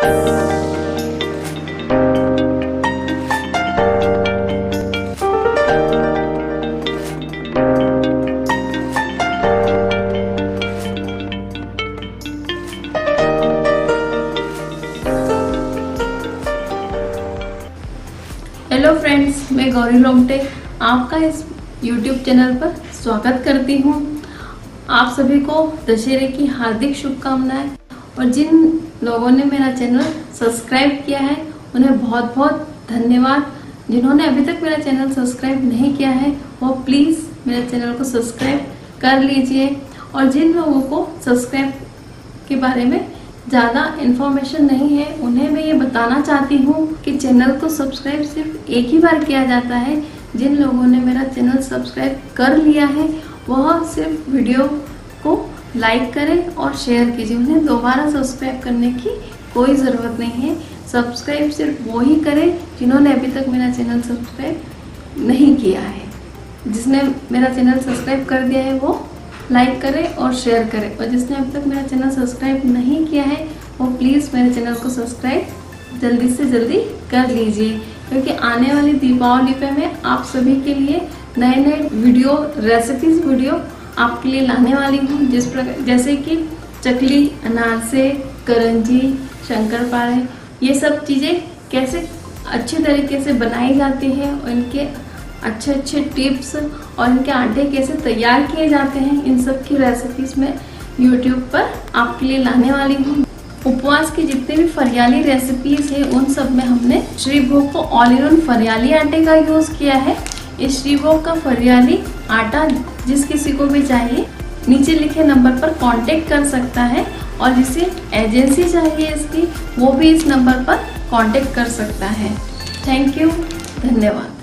Hello friends मैं गौरी लोमटे आपका इस यूट्यूब चैनल पर स्वागत करती हूँ। आप सभी को दशहरे की हार्दिक शुभकामनाएँ। और जिन लोगों ने मेरा चैनल सब्सक्राइब किया है, उन्हें बहुत बहुत धन्यवाद। जिन्होंने अभी तक मेरा चैनल सब्सक्राइब नहीं किया है, वो प्लीज़ मेरे चैनल को सब्सक्राइब कर लीजिए। और जिन लोगों को सब्सक्राइब के बारे में ज़्यादा इन्फॉर्मेशन नहीं है, उन्हें मैं ये बताना चाहती हूँ कि चैनल को सब्सक्राइब सिर्फ़ एक ही बार किया जाता है। जिन लोगों ने मेरा चैनल सब्सक्राइब कर लिया है, वह सिर्फ़ वीडियो लाइक करें और शेयर कीजिए। उन्हें दोबारा सब्सक्राइब करने की कोई ज़रूरत नहीं है। सब्सक्राइब सिर्फ़ वो ही करें जिन्होंने अभी तक मेरा चैनल सब्सक्राइब नहीं किया है। जिसने मेरा चैनल सब्सक्राइब कर दिया है, वो लाइक करें और शेयर करें। और जिसने अभी तक मेरा चैनल सब्सक्राइब नहीं किया है, वो प्लीज़ मेरे चैनल को सब्सक्राइब जल्दी से जल्दी कर लीजिए। क्योंकि आने वाली दीपावली पे मैं आप सभी के लिए नए नए वीडियो रेसिपीज़ वीडियो आपके लिए लाने वाली हूँ। जिस प्रकार जैसे कि चकली, अनारसे, करंजी, शंकर पारे ये सब चीज़ें कैसे अच्छे तरीके से बनाई जाती हैं और इनके अच्छे अच्छे टिप्स और इनके आटे कैसे तैयार किए जाते हैं, इन सब की रेसिपीज़ मैं यूट्यूब पर आपके लिए लाने वाली हूँ। उपवास की जितने भी फरियाली रेसिपीज़ है, उन सब में हमने श्रीभोग को ऑल इन फरियाली आटे का यूज़ किया है। इस श्रीभोग का फरियाली आटा जिस किसी को भी चाहिए, नीचे लिखे नंबर पर कांटेक्ट कर सकता है और जिसे एजेंसी चाहिए इसकी, वो भी इस नंबर पर कांटेक्ट कर सकता है। थैंक यू धन्यवाद।